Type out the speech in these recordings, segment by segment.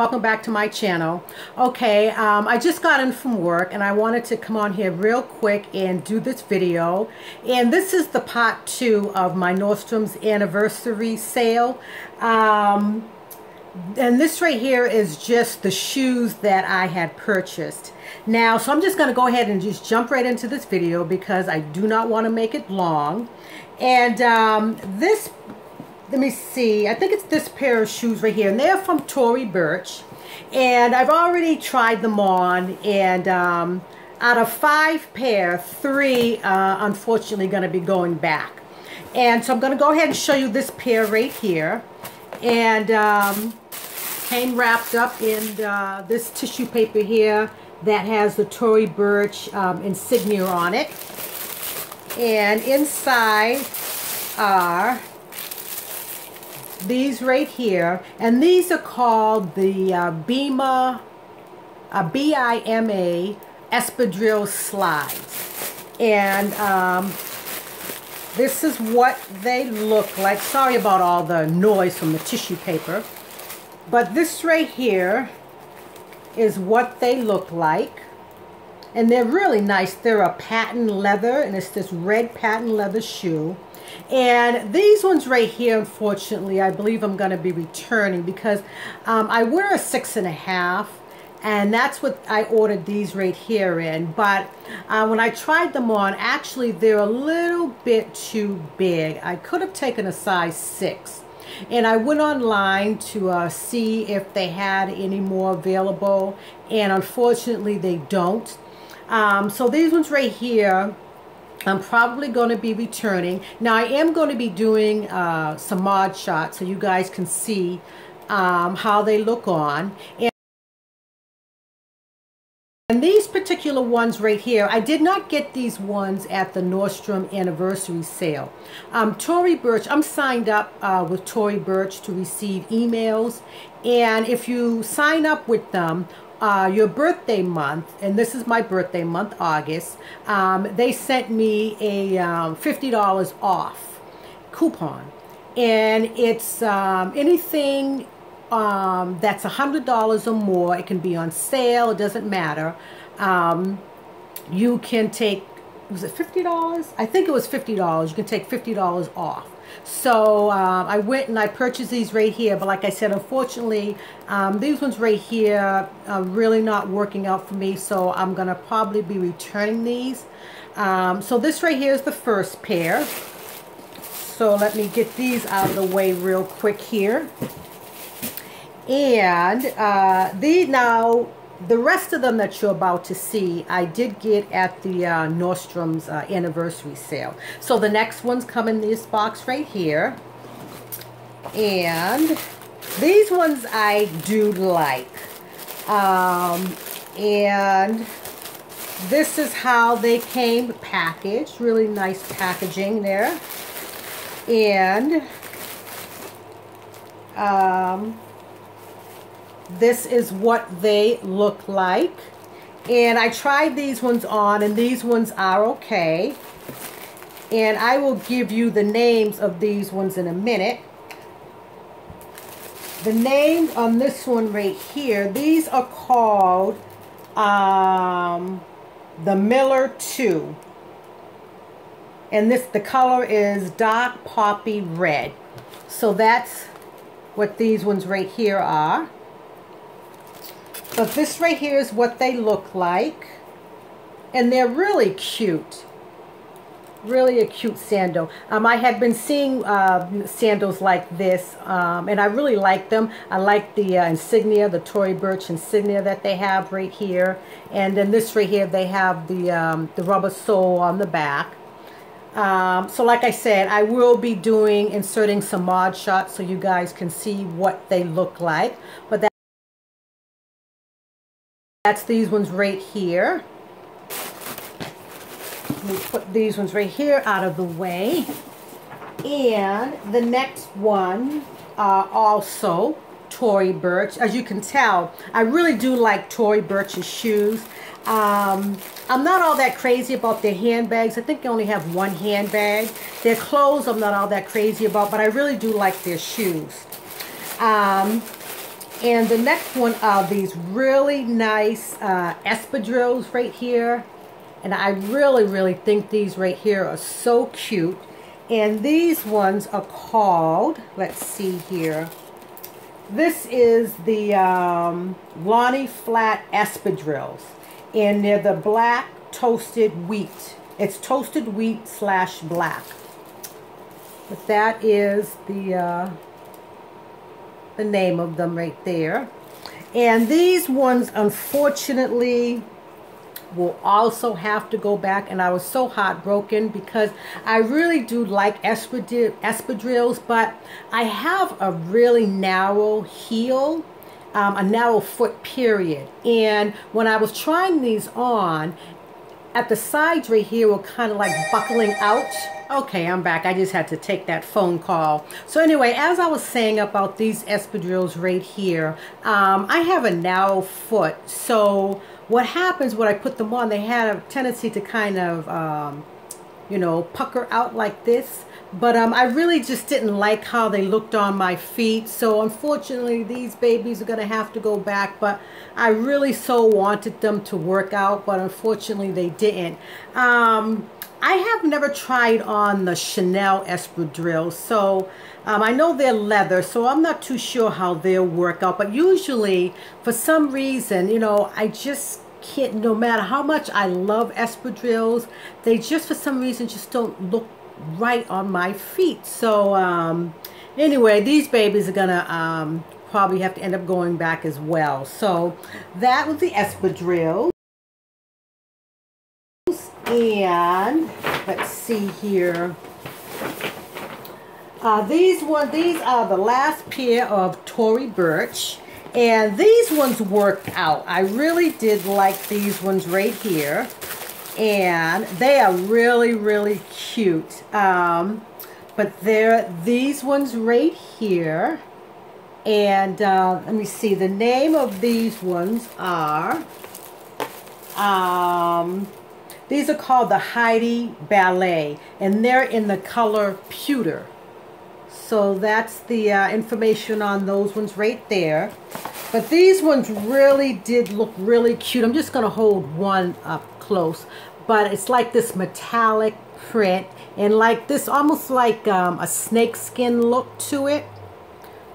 welcome back to my channel. Okay, um, I just got in from work and I wanted to come on here real quick and do this video. And this is the part two of my Nordstrom's anniversary sale. Um, and this right here is just the shoes that I had purchased. Now, so I'm just going to go ahead and just jump right into this video because I do not want to make it long. And um, this let me see, I think it's this pair of shoes right here, and they're from Tory Burch, and I've already tried them on, and um, out of five pair, three uh, unfortunately going to be going back. And so I'm going to go ahead and show you this pair right here, and um, came wrapped up in uh, this tissue paper here that has the Tory Burch um, insignia on it. And inside are these right here, and these are called the uh, Bima, uh, B-I-M-A espadrille slides. And um, this is what they look like. Sorry about all the noise from the tissue paper. But this right here is what they look like. And they're really nice. They're a patent leather, and it's this red patent leather shoe. And these ones right here, unfortunately, I believe I'm going to be returning because um, I wear a six and a half. And that's what I ordered these right here in. But uh, when I tried them on, actually they're a little bit too big. I could have taken a size six. And I went online to uh, see if they had any more available. And unfortunately they don't. Um, so these ones right here, I'm probably going to be returning. Now I am going to be doing uh, some mod shots so you guys can see um, how they look on. And, and these particular ones right here, I did not get these ones at the Nordstrom anniversary sale. Um, Tory Burch, I'm signed up uh, with Tory Burch to receive emails. And if you sign up with them, uh, your birthday month, and this is my birthday month, August, um, they sent me a um, $50 off coupon. And it's um, anything um, that's $100 or more. It can be on sale. It doesn't matter. Um, you can take, was it $50? I think it was $50. You can take $50 off. So um, I went and I purchased these right here. But like I said, unfortunately, um, these ones right here are really not working out for me. So I'm going to probably be returning these. Um, so this right here is the first pair. So let me get these out of the way real quick here. And uh, these now, the rest of them that you're about to see, I did get at the uh, Nordstrom's uh, anniversary sale. So the next ones come in this box right here. And these ones I do like. Um, and this is how they came packaged. Really nice packaging there. And um, this is what they look like. And I tried these ones on and these ones are okay. And I will give you the names of these ones in a minute. The name on this one right here, these are called um, the Miller 2. And this, the color is dark poppy red. So that's what these ones right here are. But this right here is what they look like. And they're really cute. Really a cute sandal. Um, I have been seeing uh, sandals like this, um, and I really like them. I like the uh, insignia, the Tory Burch insignia that they have right here. And then this right here, they have the, um, the rubber sole on the back. Um, so like I said, I will be doing, inserting some mod shots so you guys can see what they look like. But that that's these ones right here. Put these ones right here out of the way. And the next one, uh, also Tory Burch. As you can tell, I really do like Tory Burch's shoes. Um, I'm not all that crazy about their handbags. I think they only have one handbag. Their clothes I'm not all that crazy about, but I really do like their shoes. Um, And the next one are these really nice uh, espadrilles right here. And I really, really think these right here are so cute. And these ones are called, let's see here. This is the um, Lonnie Flat Espadrilles. And they're the black toasted wheat. It's toasted wheat slash black. But that is the, uh, the name of them right there. And these ones, unfortunately, will also have to go back and I was so heartbroken because I really do like espadrilles but I have a really narrow heel um, a narrow foot period and when I was trying these on at the sides right here were kind of like buckling out. Okay I'm back. I just had to take that phone call. So anyway as I was saying about these espadrilles right here um, I have a narrow foot. So what happens when I put them on, they had a tendency to kind of, um, you know, pucker out like this. But um, I really just didn't like how they looked on my feet. So unfortunately, these babies are going to have to go back. But I really so wanted them to work out. But unfortunately, they didn't. Um, I have never tried on the Chanel espadrille. So um, I know they're leather, so I'm not too sure how they'll work out. But usually, for some reason, you know, I just can't, no matter how much I love espadrilles, they just for some reason just don't look right on my feet. So um, anyway, these babies are to um, probably have to end up going back as well. So that was the espadrille. And let's see here. Uh, these one, these are the last pair of Tory Burch. And these ones worked out. I really did like these ones right here. And they are really, really cute. Um, but they're these ones right here. And uh, let me see, the name of these ones are, um, these are called the Heidi Ballet. And they're in the color pewter. So that's the uh, information on those ones right there. But these ones really did look really cute. I'm just going to hold one up close. But it's like this metallic print. And like this, almost like um, a snakeskin look to it.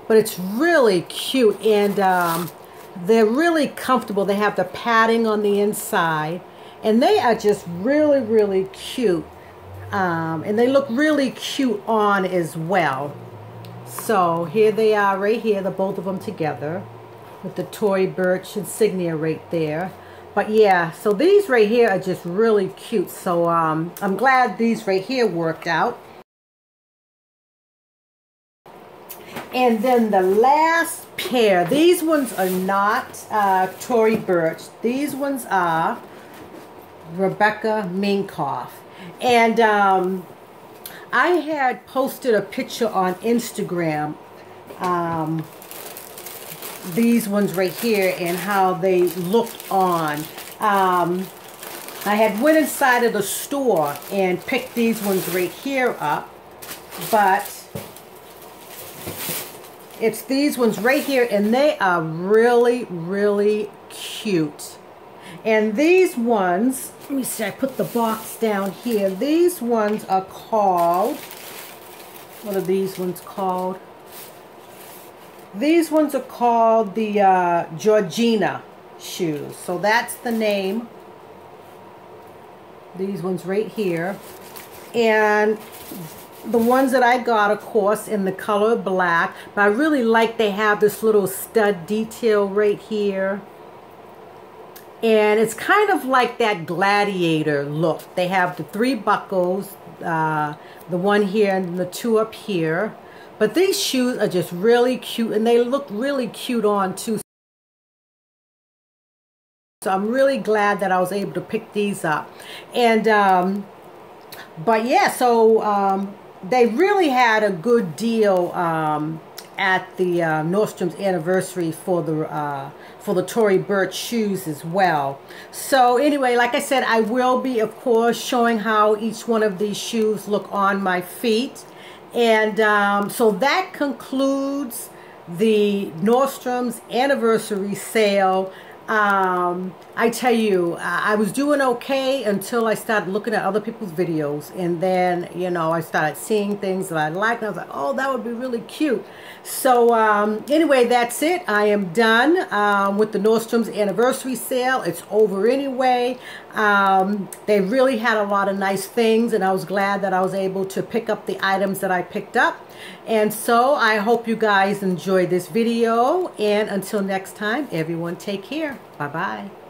But it's really cute. And um, they're really comfortable. They have the padding on the inside. And they are just really, really cute. Um, and they look really cute on as well. So here they are right here, the both of them together with the Tory Burch insignia right there. But yeah, so these right here are just really cute. So um, I'm glad these right here worked out. And then the last pair, these ones are not uh, Tory Burch. These ones are Rebecca Minkoff. And um, I had posted a picture on Instagram, um, these ones right here and how they looked on. Um, I had went inside of the store and picked these ones right here up, but it's these ones right here and they are really, really cute. And these ones, let me see, I put the box down here. These ones are called, what are these ones called? These ones are called the uh, Georgina shoes. So that's the name. These ones right here. And the ones that I got, of course, in the color black. But I really like they have this little stud detail right here. And it's kind of like that gladiator look. They have the three buckles, uh, the one here and the two up here. But these shoes are just really cute and they look really cute on too. So I'm really glad that I was able to pick these up. And, um, but yeah, so um, they really had a good deal um, at the uh, Nordstrom's anniversary for the uh, for the Tory Burch shoes as well. So anyway, like I said, I will be, of course, showing how each one of these shoes look on my feet. And um, so that concludes the Nordstrom's anniversary sale um, I tell you, I was doing okay until I started looking at other people's videos. And then, you know, I started seeing things that I liked. And I was like, oh, that would be really cute. So, um, anyway, that's it. I am done um, with the Nordstrom's anniversary sale. It's over anyway. Um, they really had a lot of nice things. And I was glad that I was able to pick up the items that I picked up. And so I hope you guys enjoyed this video. And until next time, everyone take care. Bye-bye.